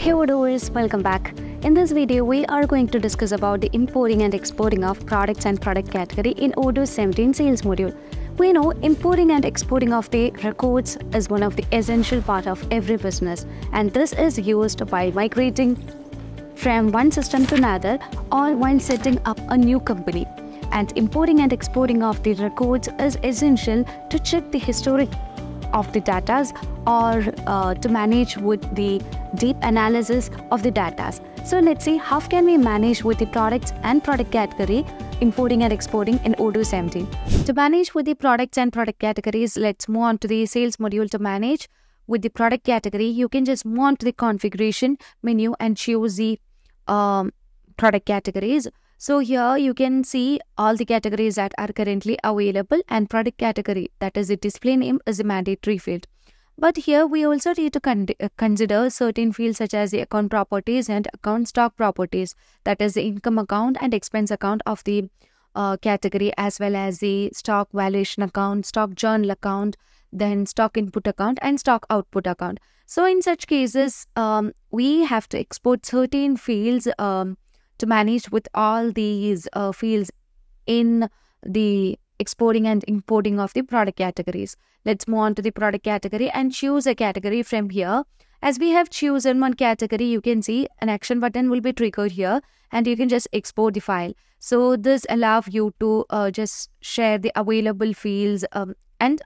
Hey viewers, welcome back. In this video, we are going to discuss about the importing and exporting of products and product category in Odoo 17 sales module. We know importing and exporting of the records is one of the essential part of every business and this is used by migrating from one system to another or while setting up a new company. And importing and exporting of the records is essential to check the historic of the data or uh, to manage with the deep analysis of the data. So let's see how can we manage with the products and product category importing and exporting in Odoo 17. To manage with the products and product categories, let's move on to the sales module to manage with the product category. You can just move on to the configuration menu and choose the um, product categories. So here you can see all the categories that are currently available and product category that is the display name is a mandatory field. But here we also need to con uh, consider certain fields such as the account properties and account stock properties that is the income account and expense account of the uh, category as well as the stock valuation account, stock journal account, then stock input account and stock output account. So in such cases, um, we have to export certain fields um, to manage with all these uh, fields in the exporting and importing of the product categories. Let's move on to the product category and choose a category from here. As we have chosen one category, you can see an action button will be triggered here and you can just export the file. So this allows you to uh, just share the available fields um, and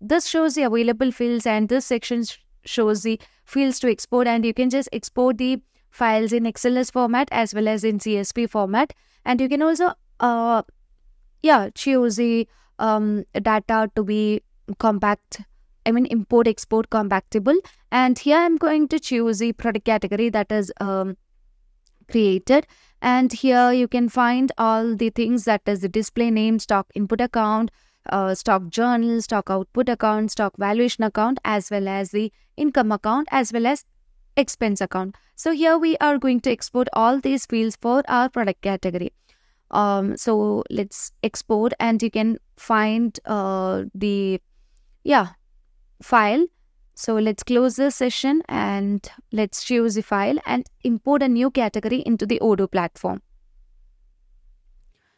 this shows the available fields and this section shows the fields to export and you can just export the files in XLS format as well as in CSV format. And you can also, uh, yeah, choose the um, data to be compact, I mean, import export compatible. And here I'm going to choose the product category that is um, created. And here you can find all the things that is the display name, stock input account, uh, stock journal, stock output account, stock valuation account, as well as the income account, as well as expense account. So here we are going to export all these fields for our product category. Um, so let's export and you can find uh, the, yeah, file. So let's close this session and let's choose the file and import a new category into the Odoo platform.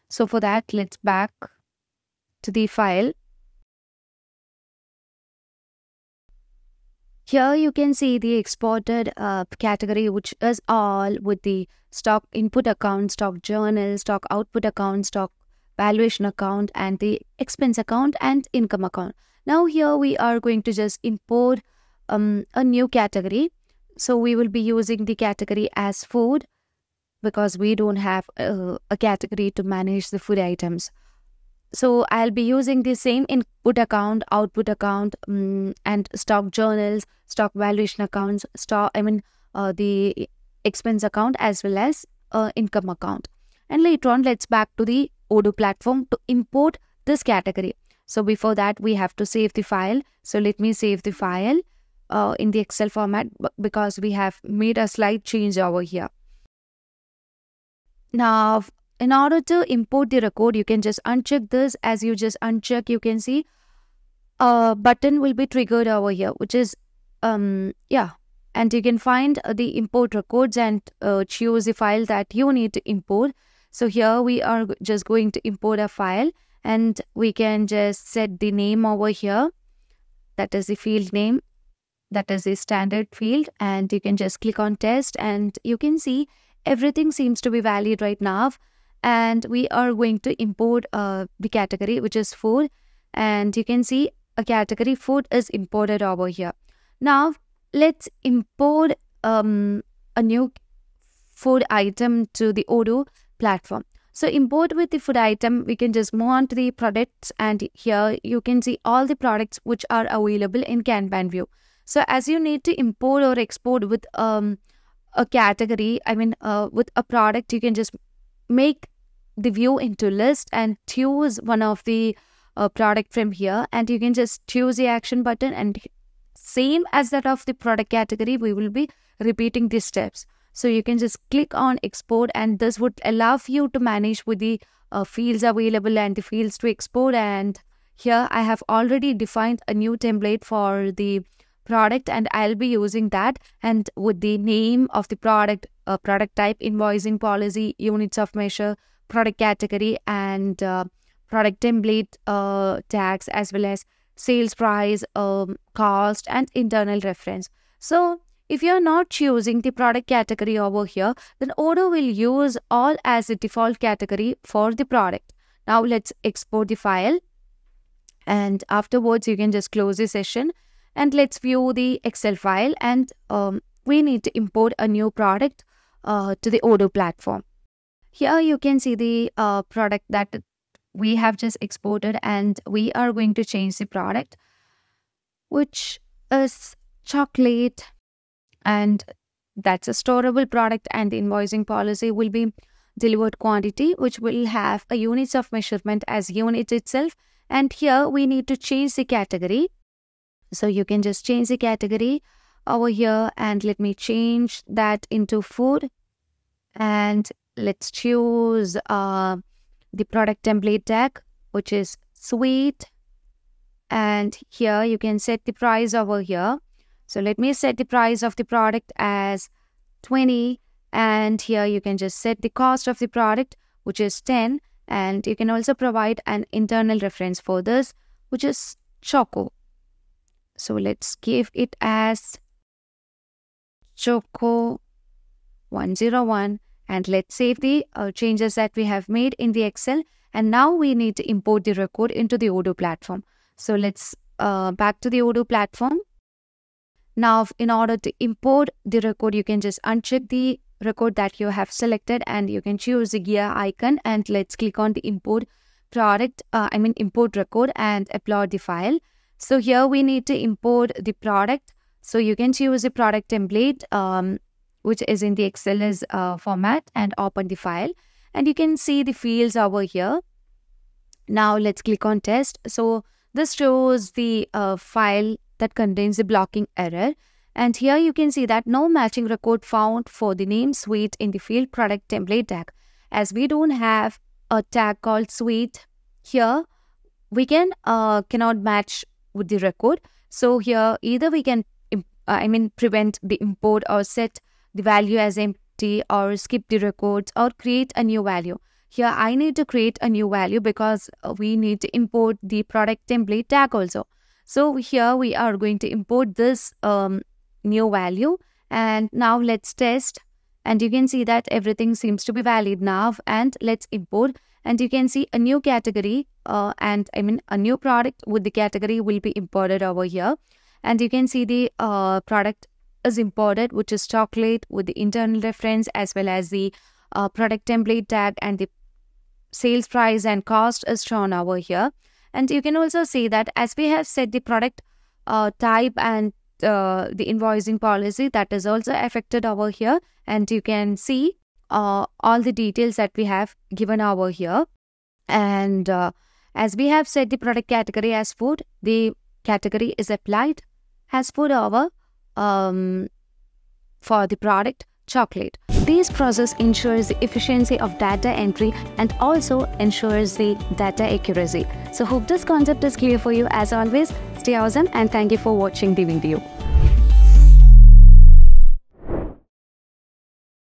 So for that, let's back to the file Here you can see the exported uh, category which is all with the stock input account, stock journal, stock output account, stock valuation account and the expense account and income account. Now here we are going to just import um, a new category. So we will be using the category as food because we don't have uh, a category to manage the food items. So I'll be using the same input account, output account, um, and stock journals, stock valuation accounts, stock, I mean, uh, the expense account as well as uh, income account. And later on, let's back to the Odoo platform to import this category. So before that, we have to save the file. So let me save the file uh, in the Excel format because we have made a slight change over here. Now, in order to import the record, you can just uncheck this. As you just uncheck, you can see a button will be triggered over here, which is, um, yeah. And you can find uh, the import records and uh, choose the file that you need to import. So here we are just going to import a file and we can just set the name over here. That is the field name. That is the standard field. And you can just click on test and you can see everything seems to be valid right now and we are going to import uh, the category which is food and you can see a category food is imported over here. Now let's import um, a new food item to the Odoo platform. So import with the food item, we can just move on to the products and here you can see all the products which are available in Kanban view. So as you need to import or export with um, a category, I mean uh, with a product, you can just make the view into list and choose one of the uh, product from here and you can just choose the action button and same as that of the product category we will be repeating these steps. So you can just click on export and this would allow you to manage with the uh, fields available and the fields to export. And here I have already defined a new template for the product and I'll be using that. And with the name of the product, uh, product type, invoicing policy, units of measure, product category and uh, product template uh, tags as well as sales price, um, cost and internal reference. So if you're not choosing the product category over here, then Odoo will use all as a default category for the product. Now let's export the file and afterwards you can just close the session and let's view the Excel file and um, we need to import a new product uh, to the Odoo platform. Here you can see the uh, product that we have just exported and we are going to change the product which is chocolate. And that's a storable product and the invoicing policy will be delivered quantity which will have a units of measurement as unit itself. And here we need to change the category. So you can just change the category over here and let me change that into food. And let's choose uh, the product template tag which is sweet. And here you can set the price over here. So let me set the price of the product as 20 and here you can just set the cost of the product which is 10 and you can also provide an internal reference for this which is choco. So let's give it as choco 101 and let's save the uh, changes that we have made in the excel. And now we need to import the record into the odoo platform. So let's uh, back to the odoo platform. Now in order to import the record you can just uncheck the record that you have selected and you can choose the gear icon. And let's click on the import product uh, i mean import record and upload the file. So here we need to import the product. So you can choose the product template um, which is in the XLS uh, format and open the file. And you can see the fields over here. Now let's click on test. So this shows the uh, file that contains the blocking error. And here you can see that no matching record found for the name sweet in the field product template tag. As we don't have a tag called sweet here, we can uh, cannot match with the record. So here either we can, uh, I mean, prevent the import or set the value as empty or skip the records or create a new value. Here I need to create a new value because we need to import the product template tag also. So here we are going to import this um, new value. And now let's test. And you can see that everything seems to be valid now. And let's import. And you can see a new category uh, and I mean a new product with the category will be imported over here. And you can see the uh, product is imported, which is chocolate with the internal reference as well as the uh, product template tag and the sales price and cost is shown over here. And you can also see that as we have set the product uh, type and uh, the invoicing policy that is also affected over here. And you can see uh, all the details that we have given over here. And uh, as we have set the product category as food, the category is applied as food over um, for the product chocolate. This process ensures the efficiency of data entry and also ensures the data accuracy. So hope this concept is clear for you as always. Stay awesome and thank you for watching the video.